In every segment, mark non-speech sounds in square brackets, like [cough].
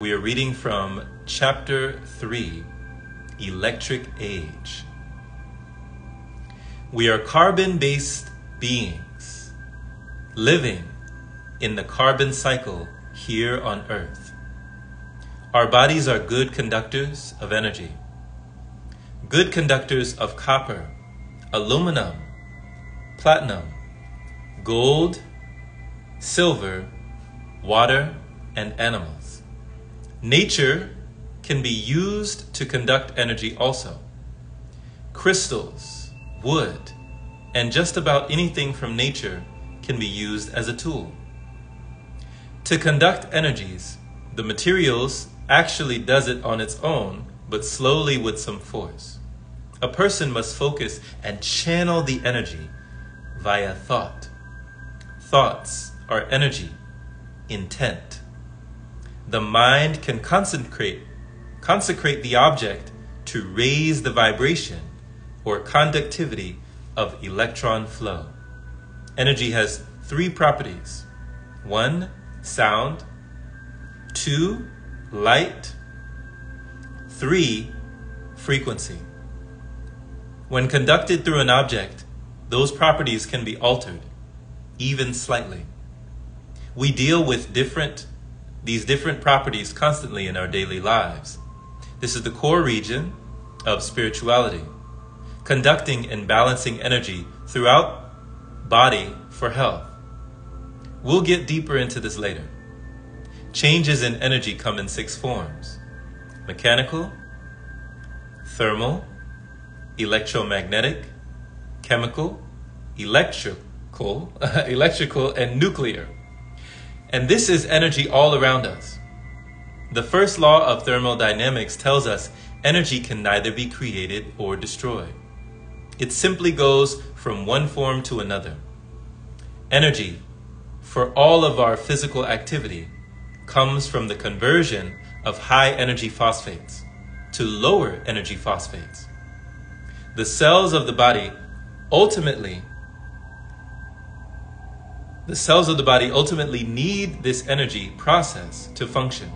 We are reading from chapter 3 Electric Age. We are carbon based beings living in the carbon cycle here on Earth. Our bodies are good conductors of energy, good conductors of copper, aluminum, platinum, gold, silver, water, and animals. Nature can be used to conduct energy also. Crystals, wood, and just about anything from nature can be used as a tool. To conduct energies, the materials actually does it on its own, but slowly with some force. A person must focus and channel the energy via thought. Thoughts are energy, intent the mind can consecrate, consecrate the object to raise the vibration or conductivity of electron flow. Energy has three properties one, sound, two, light, three, frequency. When conducted through an object, those properties can be altered, even slightly. We deal with different these different properties constantly in our daily lives. This is the core region of spirituality, conducting and balancing energy throughout body for health. We'll get deeper into this later. Changes in energy come in six forms mechanical, thermal, electromagnetic, chemical, electrical, [laughs] electrical, and nuclear. And this is energy all around us. The first law of thermodynamics tells us energy can neither be created or destroyed. It simply goes from one form to another. Energy, for all of our physical activity, comes from the conversion of high energy phosphates to lower energy phosphates. The cells of the body ultimately the cells of the body ultimately need this energy process to function.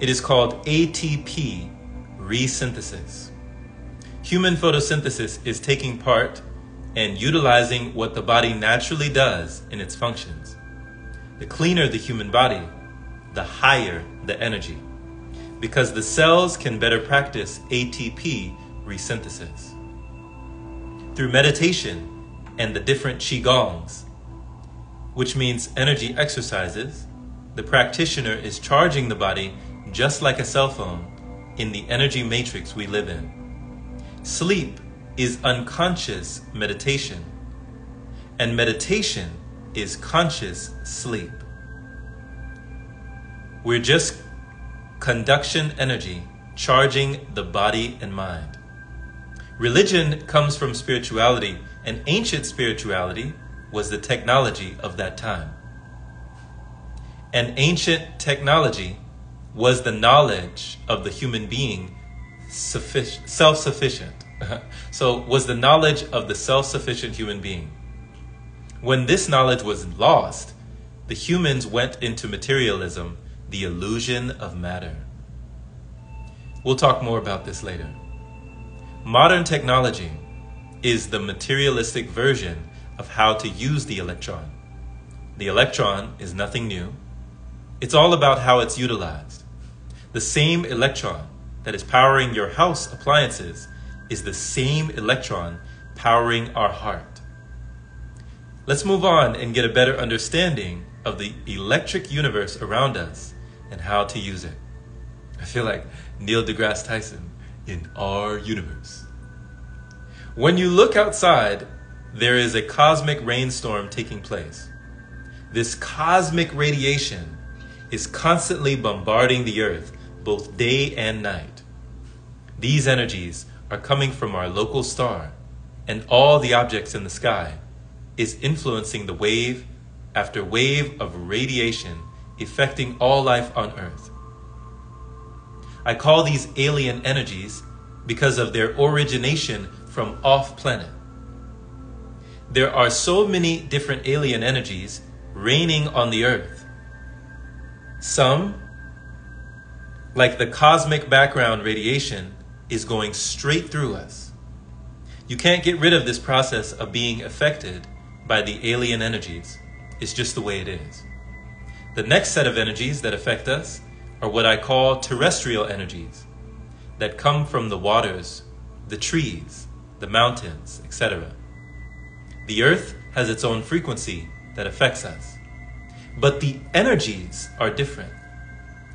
It is called ATP resynthesis. Human photosynthesis is taking part and utilizing what the body naturally does in its functions. The cleaner the human body, the higher the energy, because the cells can better practice ATP resynthesis. Through meditation and the different Qigongs, which means energy exercises, the practitioner is charging the body just like a cell phone in the energy matrix we live in. Sleep is unconscious meditation, and meditation is conscious sleep. We're just conduction energy charging the body and mind. Religion comes from spirituality, and ancient spirituality was the technology of that time. And ancient technology was the knowledge of the human being self sufficient. [laughs] so, was the knowledge of the self sufficient human being. When this knowledge was lost, the humans went into materialism, the illusion of matter. We'll talk more about this later. Modern technology is the materialistic version of how to use the electron. The electron is nothing new. It's all about how it's utilized. The same electron that is powering your house appliances is the same electron powering our heart. Let's move on and get a better understanding of the electric universe around us and how to use it. I feel like Neil deGrasse Tyson in our universe. When you look outside there is a cosmic rainstorm taking place. This cosmic radiation is constantly bombarding the earth, both day and night. These energies are coming from our local star, and all the objects in the sky is influencing the wave after wave of radiation affecting all life on earth. I call these alien energies because of their origination from off planet there are so many different alien energies reigning on the earth. Some like the cosmic background radiation is going straight through us. You can't get rid of this process of being affected by the alien energies. It's just the way it is. The next set of energies that affect us are what I call terrestrial energies that come from the waters, the trees, the mountains, etc. The earth has its own frequency that affects us. But the energies are different,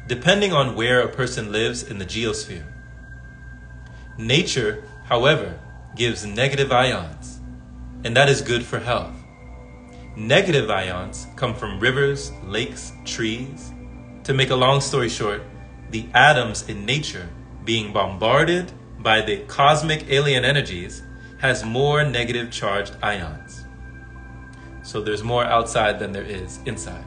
depending on where a person lives in the geosphere. Nature, however, gives negative ions, and that is good for health. Negative ions come from rivers, lakes, trees. To make a long story short, the atoms in nature being bombarded by the cosmic alien energies has more negative charged ions. So there's more outside than there is inside.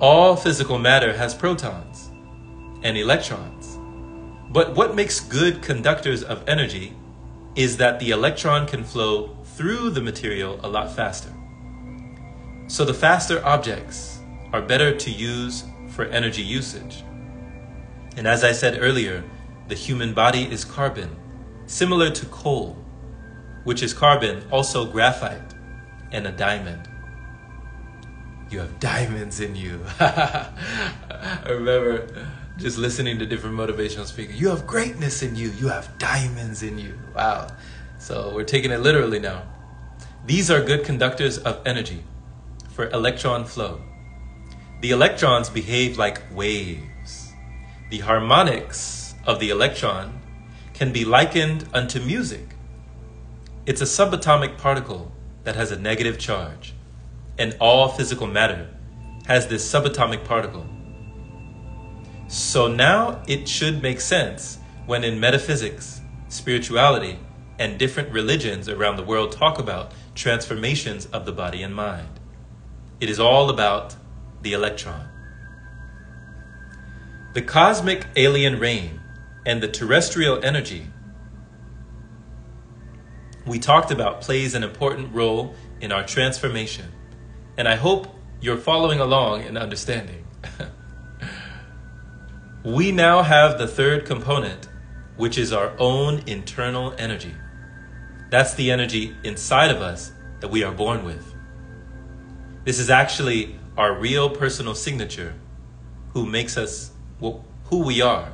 All physical matter has protons and electrons. But what makes good conductors of energy is that the electron can flow through the material a lot faster. So the faster objects are better to use for energy usage. And as I said earlier, the human body is carbon, similar to coal, which is carbon, also graphite, and a diamond. You have diamonds in you. [laughs] I remember just listening to different motivational speakers. You have greatness in you. You have diamonds in you. Wow. So we're taking it literally now. These are good conductors of energy for electron flow. The electrons behave like waves. The harmonics of the electron can be likened unto music. It's a subatomic particle that has a negative charge, and all physical matter has this subatomic particle. So now it should make sense when in metaphysics, spirituality, and different religions around the world talk about transformations of the body and mind. It is all about the electron. The cosmic alien rain and the terrestrial energy we talked about plays an important role in our transformation, and I hope you're following along and understanding. [laughs] we now have the third component, which is our own internal energy. That's the energy inside of us that we are born with. This is actually our real personal signature who makes us who we are.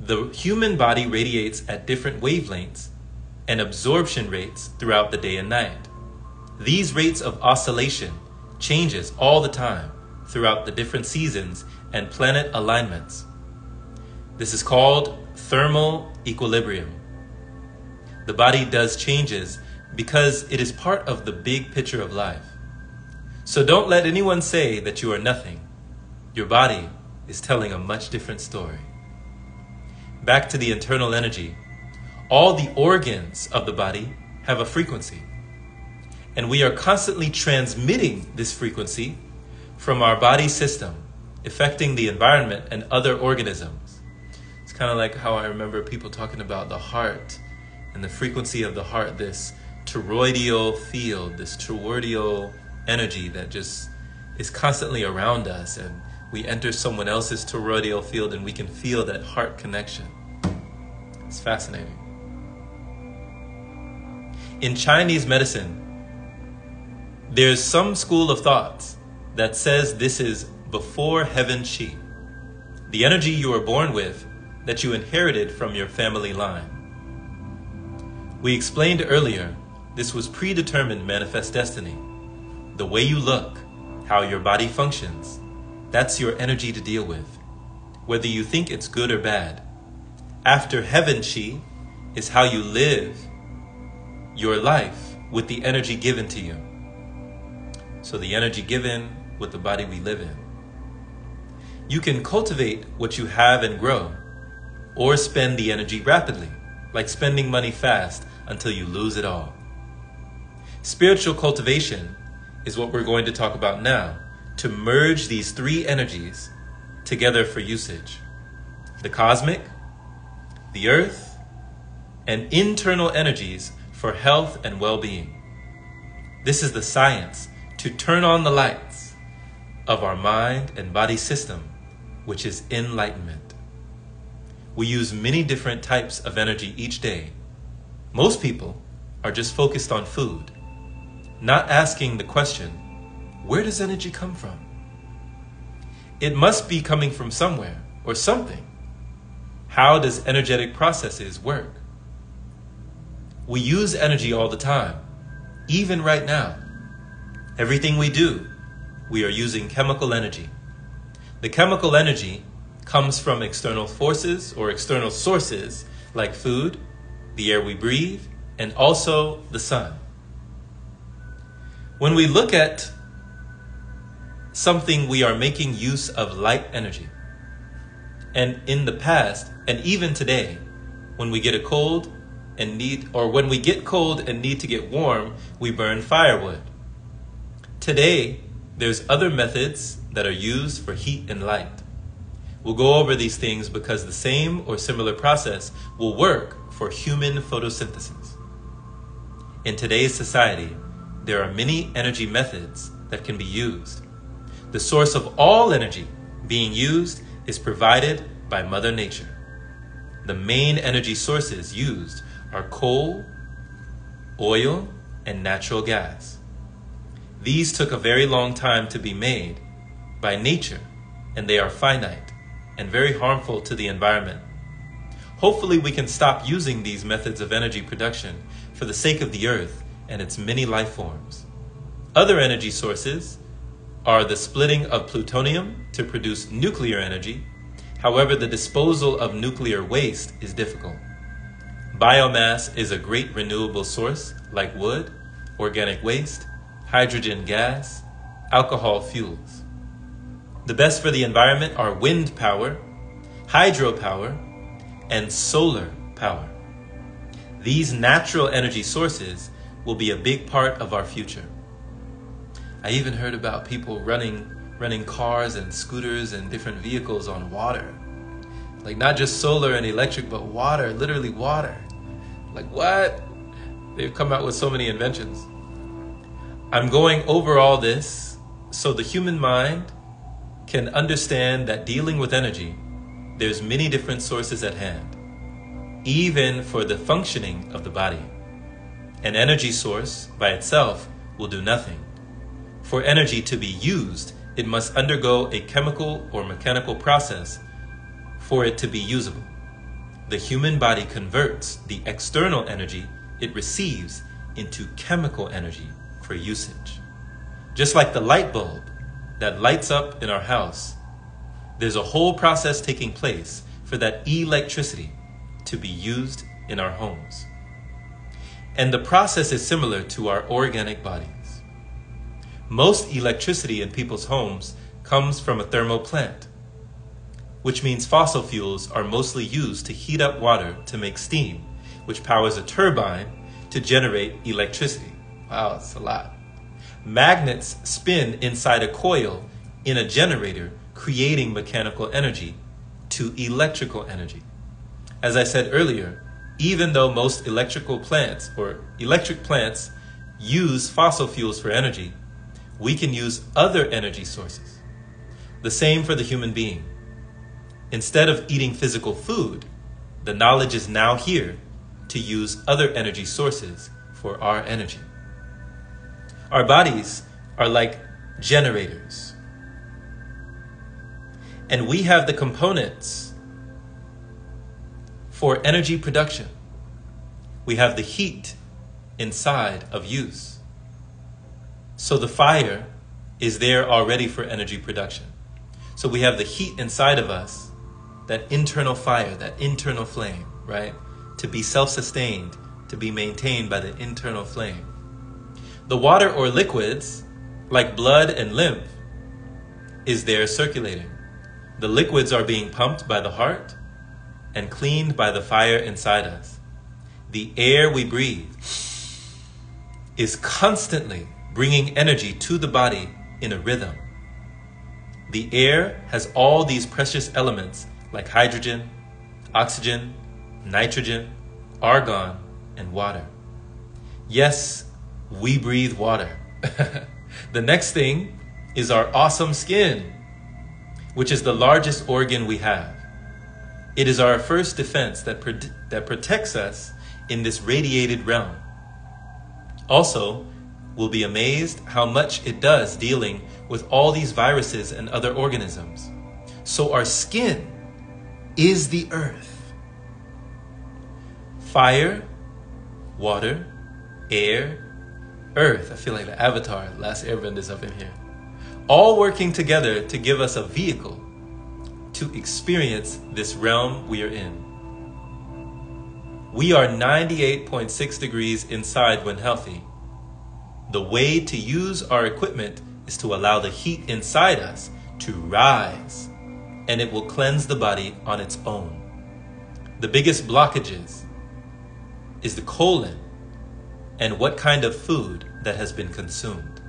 The human body radiates at different wavelengths and absorption rates throughout the day and night. These rates of oscillation changes all the time throughout the different seasons and planet alignments. This is called thermal equilibrium. The body does changes because it is part of the big picture of life. So don't let anyone say that you are nothing. Your body is telling a much different story. Back to the internal energy. All the organs of the body have a frequency. And we are constantly transmitting this frequency from our body system, affecting the environment and other organisms. It's kind of like how I remember people talking about the heart and the frequency of the heart, this toroidal field, this toroidal energy that just is constantly around us. And we enter someone else's toroidal field and we can feel that heart connection. It's fascinating. In Chinese medicine, there's some school of thought that says this is before heaven Qi, the energy you were born with that you inherited from your family line. We explained earlier this was predetermined manifest destiny. The way you look, how your body functions, that's your energy to deal with, whether you think it's good or bad. After heaven Qi is how you live your life with the energy given to you. So the energy given with the body we live in. You can cultivate what you have and grow, or spend the energy rapidly, like spending money fast until you lose it all. Spiritual cultivation is what we're going to talk about now to merge these three energies together for usage the cosmic, the earth, and internal energies for health and well being. This is the science to turn on the lights of our mind and body system which is enlightenment. We use many different types of energy each day. Most people are just focused on food, not asking the question, where does energy come from? It must be coming from somewhere or something. How does energetic processes work? We use energy all the time, even right now. Everything we do, we are using chemical energy. The chemical energy comes from external forces or external sources like food, the air we breathe, and also the sun. When we look at something, we are making use of light energy. And in the past, and even today, when we get a cold and need, or when we get cold and need to get warm, we burn firewood. Today, there's other methods that are used for heat and light. We'll go over these things because the same or similar process will work for human photosynthesis. In today's society, there are many energy methods that can be used. The source of all energy being used is provided by Mother Nature. The main energy sources used are coal, oil, and natural gas. These took a very long time to be made by nature, and they are finite and very harmful to the environment. Hopefully, we can stop using these methods of energy production for the sake of the earth and its many life forms. Other energy sources are the splitting of plutonium to produce nuclear energy However, the disposal of nuclear waste is difficult. Biomass is a great renewable source like wood, organic waste, hydrogen gas, alcohol fuels. The best for the environment are wind power, hydropower, and solar power. These natural energy sources will be a big part of our future. I even heard about people running running cars and scooters and different vehicles on water. Like not just solar and electric, but water, literally water. Like what? They've come out with so many inventions. I'm going over all this so the human mind can understand that dealing with energy, there's many different sources at hand, even for the functioning of the body. An energy source by itself will do nothing. For energy to be used, it must undergo a chemical or mechanical process for it to be usable. The human body converts the external energy it receives into chemical energy for usage. Just like the light bulb that lights up in our house, there's a whole process taking place for that electricity to be used in our homes. And the process is similar to our organic bodies. Most electricity in people's homes comes from a thermal plant, which means fossil fuels are mostly used to heat up water to make steam, which powers a turbine to generate electricity. Wow, that's a lot. Magnets spin inside a coil in a generator, creating mechanical energy to electrical energy. As I said earlier, even though most electrical plants or electric plants use fossil fuels for energy, we can use other energy sources. The same for the human being. Instead of eating physical food, the knowledge is now here to use other energy sources for our energy. Our bodies are like generators. And we have the components for energy production. We have the heat inside of use. So the fire is there already for energy production. So we have the heat inside of us, that internal fire, that internal flame, right? To be self sustained, to be maintained by the internal flame. The water or liquids, like blood and lymph, is there circulating. The liquids are being pumped by the heart and cleaned by the fire inside us. The air we breathe is constantly bringing energy to the body in a rhythm. The air has all these precious elements like hydrogen, oxygen, nitrogen, argon, and water. Yes, we breathe water. [laughs] the next thing is our awesome skin. which is the largest organ we have. It is our first defense that, pro- that protects us in this radiated realm. Also, we'll be amazed how much it does dealing with all these viruses and other organisms. So, our skin is the earth. Fire, water, air, earth. I feel like the Avatar, Last Airbenders up in here. All working together to give us a vehicle to experience this realm we are in. We are 98.6 degrees inside when healthy. The way to use our equipment is to allow the heat inside us to rise, and it will cleanse the body on its own. The biggest blockages is the colon and what kind of food that has been consumed.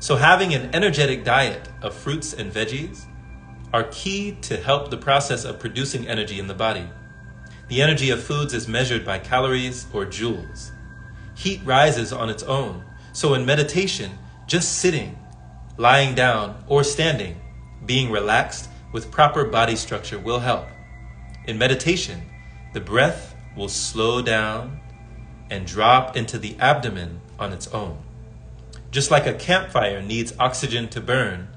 So, having an energetic diet of fruits and veggies are key to help the process of producing energy in the body. The energy of foods is measured by calories or joules. Heat rises on its own, so in meditation, just sitting, lying down, or standing, being relaxed with proper body structure will help. In meditation, the breath will slow down and drop into the abdomen on its own. Just like a campfire needs oxygen to burn,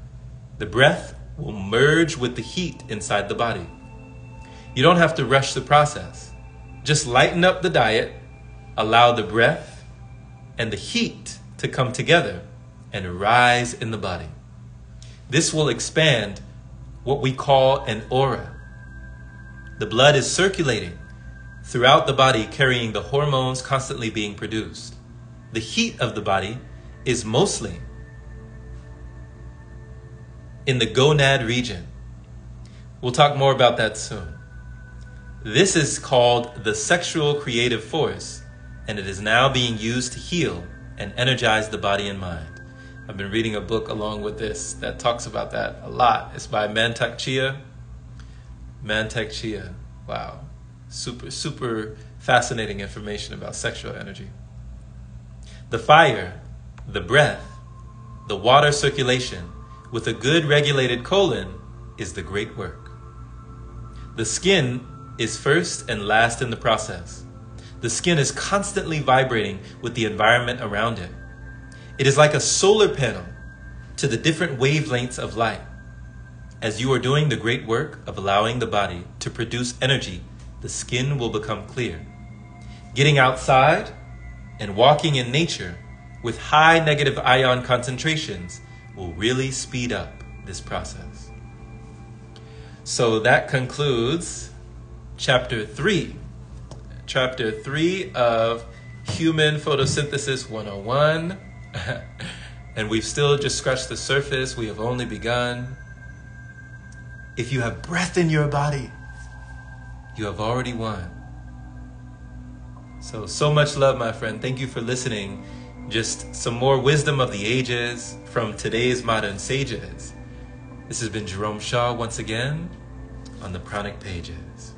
the breath will merge with the heat inside the body. You don't have to rush the process. Just lighten up the diet, allow the breath and the heat to come together and rise in the body. This will expand what we call an aura. The blood is circulating throughout the body, carrying the hormones constantly being produced. The heat of the body is mostly in the gonad region. We'll talk more about that soon. This is called the sexual creative force, and it is now being used to heal and energize the body and mind. I've been reading a book along with this that talks about that a lot. It's by Mantak Chia. Mantak Chia. Wow. Super, super fascinating information about sexual energy. The fire, the breath, the water circulation, with a good regulated colon, is the great work. The skin is first and last in the process. The skin is constantly vibrating with the environment around it. It is like a solar panel to the different wavelengths of light. As you are doing the great work of allowing the body to produce energy, the skin will become clear. Getting outside and walking in nature with high negative ion concentrations will really speed up this process. So that concludes chapter 3. Chapter 3 of Human Photosynthesis 101. [laughs] and we've still just scratched the surface. We have only begun. If you have breath in your body, you have already won. So, so much love, my friend. Thank you for listening. Just some more wisdom of the ages from today's modern sages. This has been Jerome Shaw once again on the Pranic Pages.